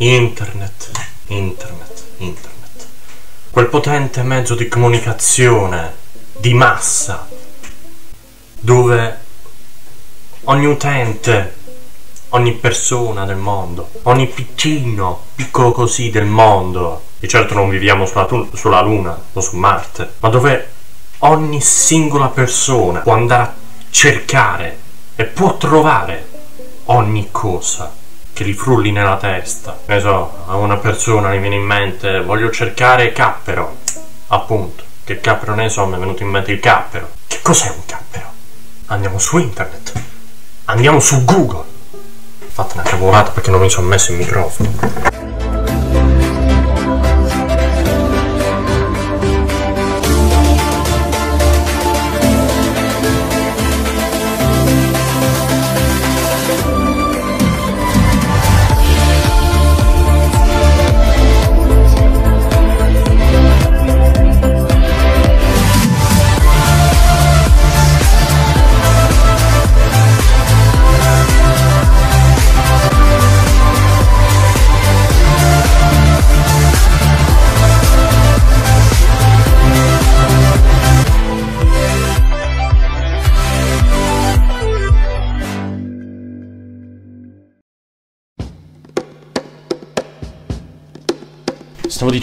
Internet, internet, internet. Quel potente mezzo di comunicazione di massa dove ogni utente, ogni persona del mondo, ogni piccino, piccolo così del mondo, di certo non viviamo sulla, sulla Luna o su Marte, ma dove ogni singola persona può andare a cercare e può trovare ogni cosa che gli frulli nella testa. Ne so, a una persona mi viene in mente, voglio cercare cappero. Appunto, che cappero ne so, mi è venuto in mente il cappero. Che cos'è un cappero? Andiamo su internet. Andiamo su Google. Fate una cavolata perché non mi sono messo il microfono.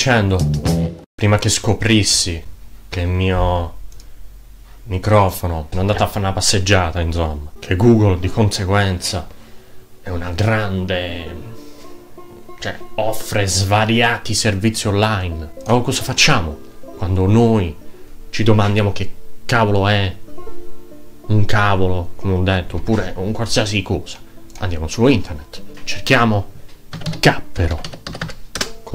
Dicendo, prima che scoprissi che il mio microfono è andato a fare una passeggiata, insomma, che Google di conseguenza è una grande... cioè offre svariati servizi online. Allora cosa facciamo quando noi ci domandiamo che cavolo è un cavolo, come ho detto, oppure un qualsiasi cosa? Andiamo su internet, cerchiamo cappero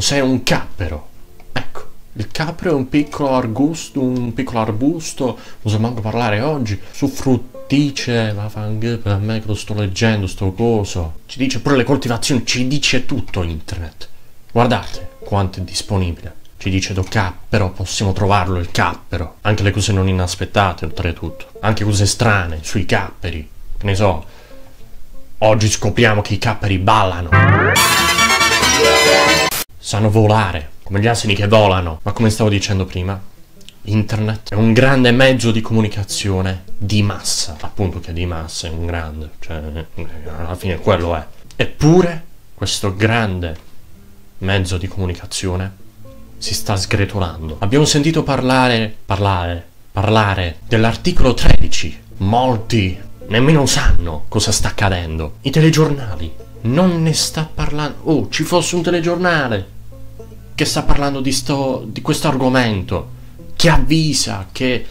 Cos'è un cappero? Ecco, il cappero è un piccolo arbusto, un piccolo arbusto, non so manco parlare oggi, su fruttice, ma fa anche per me che lo sto leggendo, sto coso. Ci dice pure le coltivazioni, ci dice tutto internet. Guardate quanto è disponibile. Ci dice do cappero, possiamo trovarlo il cappero. Anche le cose non inaspettate, oltretutto. Anche cose strane, sui capperi. Che ne so. Oggi scopriamo che i capperi ballano sanno volare, come gli asini che volano. Ma come stavo dicendo prima, internet è un grande mezzo di comunicazione di massa, appunto che di massa è un grande, cioè alla fine quello è. Eppure questo grande mezzo di comunicazione si sta sgretolando. Abbiamo sentito parlare, parlare, parlare dell'articolo 13. Molti nemmeno sanno cosa sta accadendo. I telegiornali non ne sta parlando. Oh, ci fosse un telegiornale che sta parlando di, sto, di questo argomento, che avvisa, che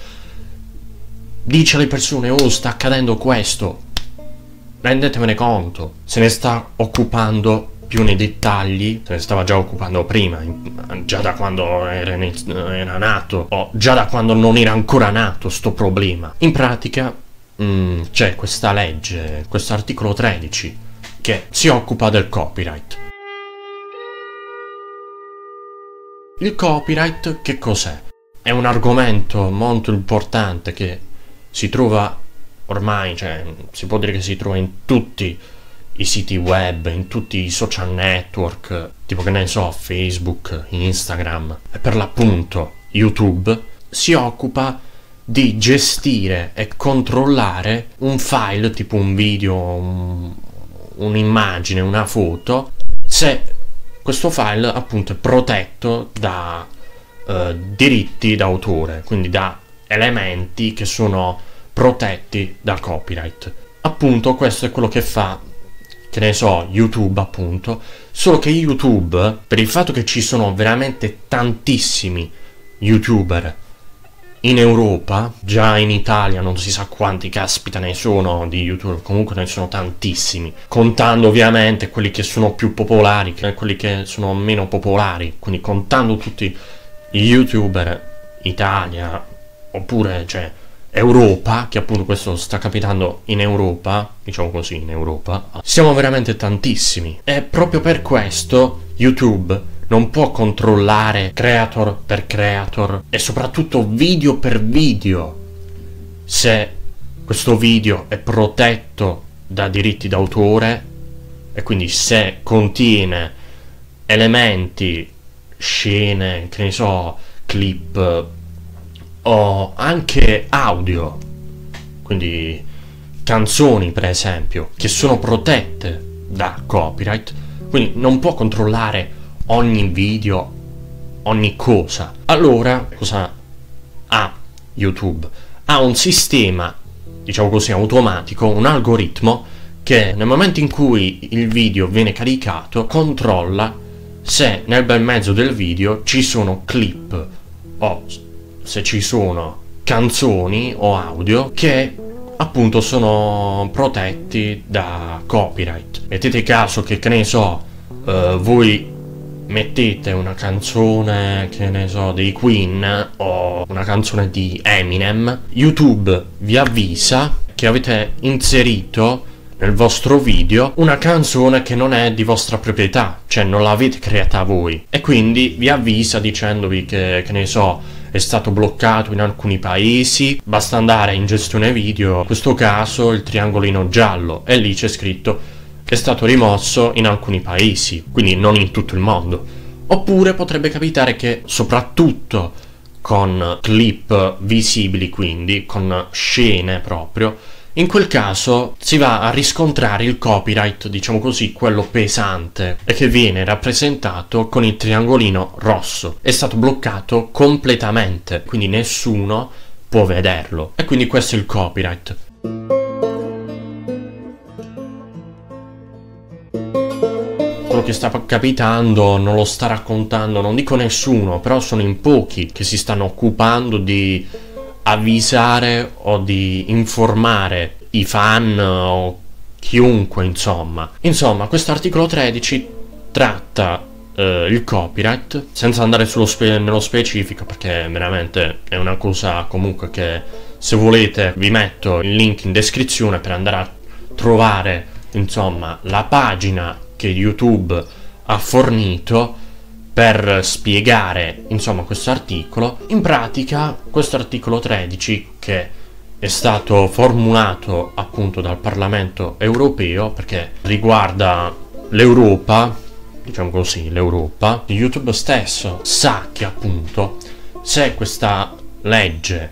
dice alle persone, oh sta accadendo questo, rendetemene conto, se ne sta occupando più nei dettagli, se ne stava già occupando prima, già da quando era, era nato, o già da quando non era ancora nato sto problema. In pratica mm, c'è questa legge, questo articolo 13, che si occupa del copyright. Il copyright che cos'è? È un argomento molto importante che si trova ormai, cioè si può dire che si trova in tutti i siti web, in tutti i social network, tipo che ne so, Facebook, Instagram e per l'appunto YouTube, si occupa di gestire e controllare un file tipo un video, un, un'immagine, una foto, se questo file appunto è protetto da uh, diritti d'autore, quindi da elementi che sono protetti dal copyright. Appunto questo è quello che fa, che ne so, YouTube appunto, solo che YouTube, per il fatto che ci sono veramente tantissimi youtuber in Europa, già in Italia non si sa quanti caspita ne sono di youtuber, comunque ne sono tantissimi, contando ovviamente quelli che sono più popolari, quelli che sono meno popolari, quindi contando tutti i youtuber Italia, oppure cioè Europa, che appunto questo sta capitando in Europa, diciamo così, in Europa, siamo veramente tantissimi. E proprio per questo YouTube non può controllare creator per creator e soprattutto video per video se questo video è protetto da diritti d'autore e quindi se contiene elementi, scene, che ne so, clip o anche audio, quindi canzoni per esempio, che sono protette da copyright, quindi non può controllare ogni video, ogni cosa. Allora, cosa ha YouTube? Ha un sistema, diciamo così, automatico, un algoritmo che nel momento in cui il video viene caricato controlla se nel bel mezzo del video ci sono clip o se ci sono canzoni o audio che appunto sono protetti da copyright. Mettete caso che, che ne so, uh, voi mettete una canzone, che ne so, dei Queen o una canzone di Eminem, YouTube vi avvisa che avete inserito nel vostro video una canzone che non è di vostra proprietà, cioè non l'avete creata voi. E quindi vi avvisa dicendovi che, che ne so, è stato bloccato in alcuni paesi, basta andare in gestione video, in questo caso il triangolino giallo, e lì c'è scritto è stato rimosso in alcuni paesi, quindi non in tutto il mondo. Oppure potrebbe capitare che soprattutto con clip visibili, quindi con scene proprio, in quel caso si va a riscontrare il copyright, diciamo così, quello pesante, e che viene rappresentato con il triangolino rosso. È stato bloccato completamente, quindi nessuno può vederlo. E quindi questo è il copyright. Quello che sta capitando non lo sta raccontando, non dico nessuno, però sono in pochi che si stanno occupando di avvisare o di informare i fan o chiunque, insomma. Insomma, questo articolo 13 tratta eh, il copyright senza andare spe nello specifico perché veramente è una cosa comunque che se volete vi metto il link in descrizione per andare a trovare insomma la pagina che YouTube ha fornito per spiegare insomma questo articolo. In pratica questo articolo 13 che è stato formulato appunto dal Parlamento europeo perché riguarda l'Europa diciamo così l'Europa YouTube stesso sa che appunto se questa legge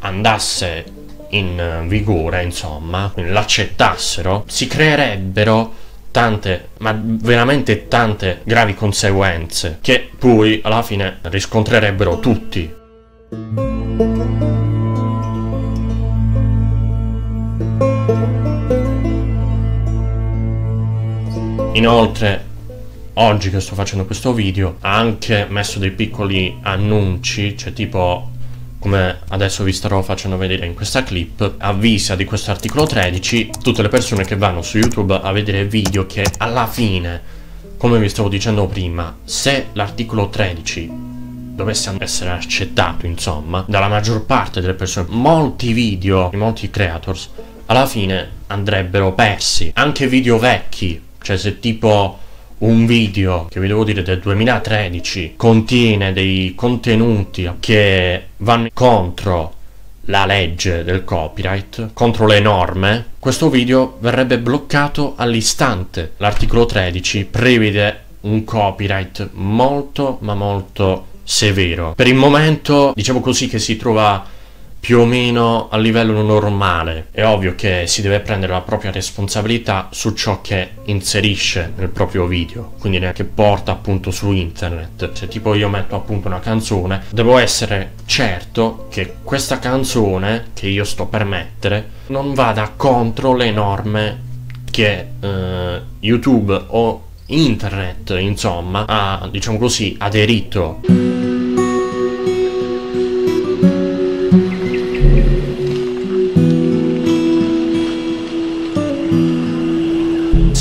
andasse in vigore insomma l'accettassero si creerebbero tante, ma veramente tante gravi conseguenze che poi alla fine riscontrerebbero tutti. Inoltre, oggi che sto facendo questo video, ha anche messo dei piccoli annunci, cioè tipo come adesso vi starò facendo vedere in questa clip, avvisa di questo articolo 13 tutte le persone che vanno su YouTube a vedere video che alla fine, come vi stavo dicendo prima, se l'articolo 13 dovesse essere accettato, insomma, dalla maggior parte delle persone, molti video di molti creators, alla fine andrebbero persi. Anche video vecchi, cioè se tipo un video che vi devo dire del 2013 contiene dei contenuti che vanno contro la legge del copyright, contro le norme, questo video verrebbe bloccato all'istante. L'articolo 13 prevede un copyright molto ma molto severo. Per il momento, diciamo così, che si trova più o meno a livello normale. È ovvio che si deve prendere la propria responsabilità su ciò che inserisce nel proprio video, quindi che porta appunto su internet. Se tipo io metto appunto una canzone, devo essere certo che questa canzone che io sto per mettere non vada contro le norme che eh, YouTube o internet, insomma, ha, diciamo così, aderito.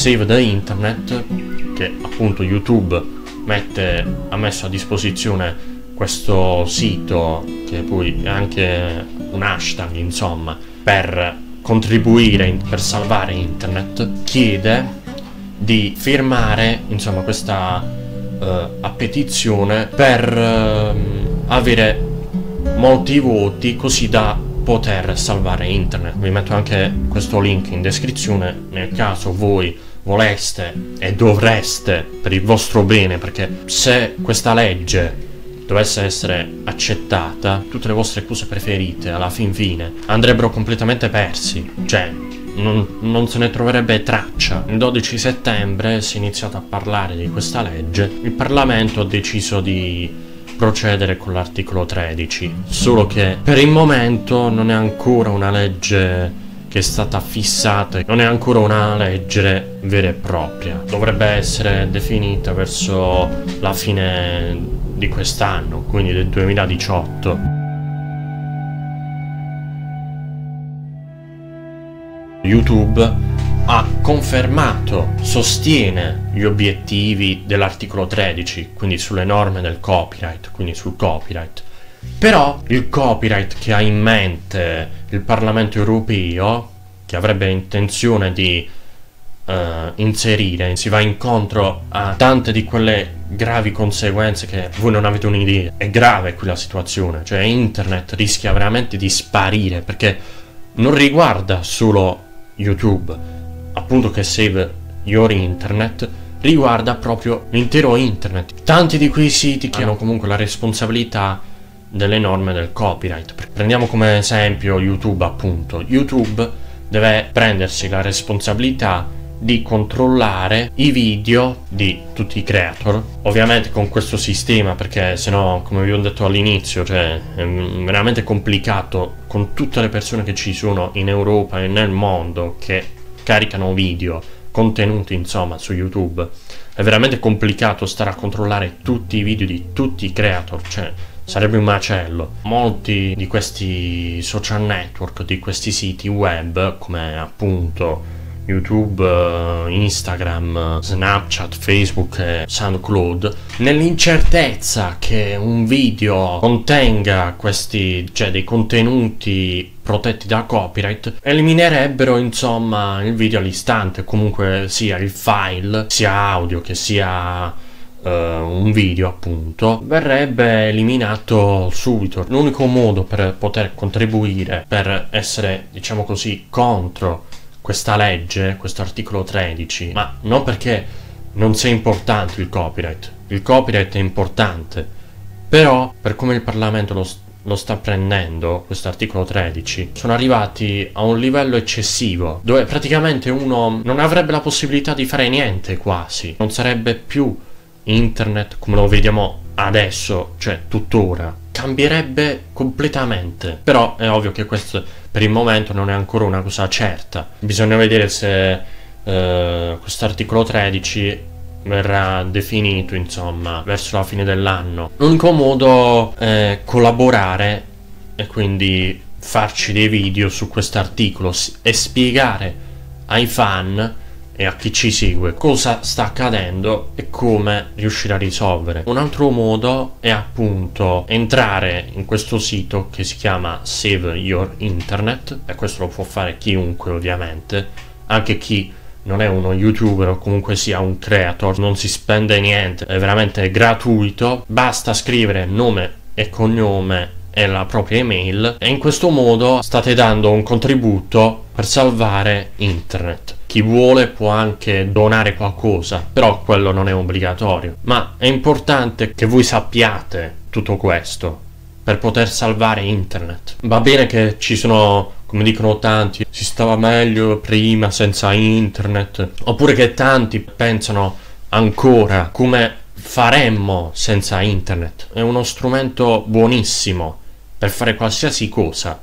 Save the Internet che appunto YouTube mette, ha messo a disposizione questo sito che poi è anche un hashtag insomma per contribuire per salvare internet chiede di firmare insomma questa a petizione per uh, avere molti voti così da poter salvare internet. Vi metto anche questo link in descrizione. Nel caso voi voleste e dovreste per il vostro bene, perché se questa legge dovesse essere accettata, tutte le vostre accuse preferite alla fin fine andrebbero completamente persi. Cioè, non, non, se ne troverebbe traccia. Il 12 settembre si è iniziato a parlare di questa legge. Il Parlamento ha deciso di procedere con l'articolo 13, solo che per il momento non è ancora una legge che è stata fissata, non è ancora una legge vera e propria. Dovrebbe essere definita verso la fine di quest'anno, quindi del 2018. YouTube ha confermato, sostiene gli obiettivi dell'articolo 13, quindi sulle norme del copyright, quindi sul copyright però il copyright che ha in mente il Parlamento europeo, che avrebbe intenzione di uh, inserire, si va incontro a tante di quelle gravi conseguenze che voi non avete un'idea. È grave quella situazione, cioè internet rischia veramente di sparire perché non riguarda solo YouTube, appunto che save your internet, riguarda proprio l'intero internet. Tanti di quei siti che hanno comunque la responsabilità delle norme del copyright. Prendiamo come esempio YouTube appunto. YouTube deve prendersi la responsabilità di controllare i video di tutti i creator ovviamente con questo sistema perché se no come vi ho detto all'inizio cioè è veramente complicato con tutte le persone che ci sono in Europa e nel mondo che caricano video contenuti insomma su YouTube è veramente complicato stare a controllare tutti i video di tutti i creator cioè sarebbe un macello. Molti di questi social network, di questi siti web, come appunto YouTube, Instagram, Snapchat, Facebook e SoundCloud, nell'incertezza che un video contenga questi, cioè dei contenuti protetti da copyright, eliminerebbero insomma il video all'istante, comunque sia il file, sia audio che sia uh, un video appunto verrebbe eliminato subito. L'unico modo per poter contribuire per essere diciamo così contro questa legge questo articolo 13 ma non perché non sia importante il copyright. Il copyright è importante però per come il Parlamento lo, lo sta prendendo, questo articolo 13, sono arrivati a un livello eccessivo, dove praticamente uno non avrebbe la possibilità di fare niente quasi, non sarebbe più internet come lo vediamo adesso, cioè tuttora, cambierebbe completamente. Però è ovvio che questo per il momento non è ancora una cosa certa. Bisogna vedere se eh, questo articolo 13 verrà definito, insomma, verso la fine dell'anno. L'unico modo è collaborare e quindi farci dei video su questo articolo e spiegare ai fan e a chi ci segue cosa sta accadendo e come riuscire a risolvere. Un altro modo è appunto entrare in questo sito che si chiama Save Your Internet e questo lo può fare chiunque ovviamente, anche chi non è uno youtuber o comunque sia un creator, non si spende niente, è veramente gratuito, basta scrivere nome e cognome e la propria email e in questo modo state dando un contributo per salvare internet. Chi vuole può anche donare qualcosa, però quello non è obbligatorio. Ma è importante che voi sappiate tutto questo per poter salvare internet. Va bene che ci sono, come dicono tanti, si stava meglio prima senza internet, oppure che tanti pensano ancora come faremmo senza internet. È uno strumento buonissimo per fare qualsiasi cosa,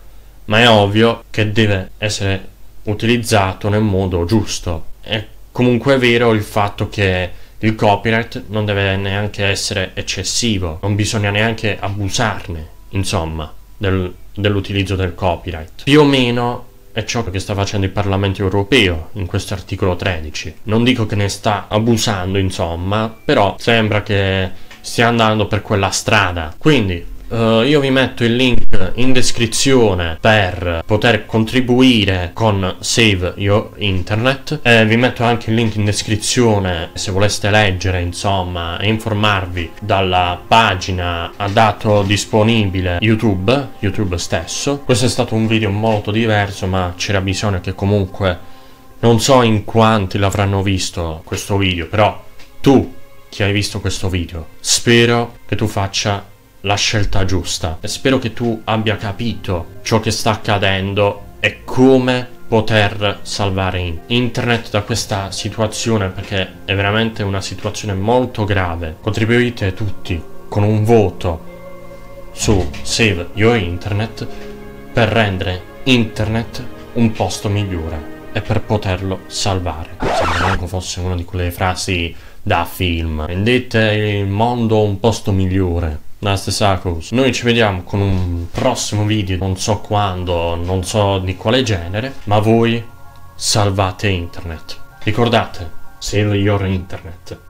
ma è ovvio che deve essere utilizzato nel modo giusto. È comunque vero il fatto che il copyright non deve neanche essere eccessivo, non bisogna neanche abusarne, insomma, del, dell'utilizzo del copyright. Più o meno è ciò che sta facendo il Parlamento europeo in questo articolo 13. Non dico che ne sta abusando, insomma, però sembra che stia andando per quella strada. Quindi Uh, io vi metto il link in descrizione per poter contribuire con Save Your Internet e vi metto anche il link in descrizione se voleste leggere insomma e informarvi dalla pagina a dato disponibile YouTube, YouTube stesso. Questo è stato un video molto diverso ma c'era bisogno che comunque Non so in quanti l'avranno visto questo video, però tu che hai visto questo video, spero che tu faccia la scelta giusta e spero che tu abbia capito ciò che sta accadendo e come poter salvare internet da questa situazione perché è veramente una situazione molto grave. Contribuite tutti con un voto su Save Your Internet per rendere internet un posto migliore e per poterlo salvare. Sembra manco fosse una di quelle frasi da film. Rendete il mondo un posto migliore. La stessa cosa. Noi ci vediamo con un prossimo video, non so quando, non so di quale genere, ma voi salvate internet. Ricordate, save your internet.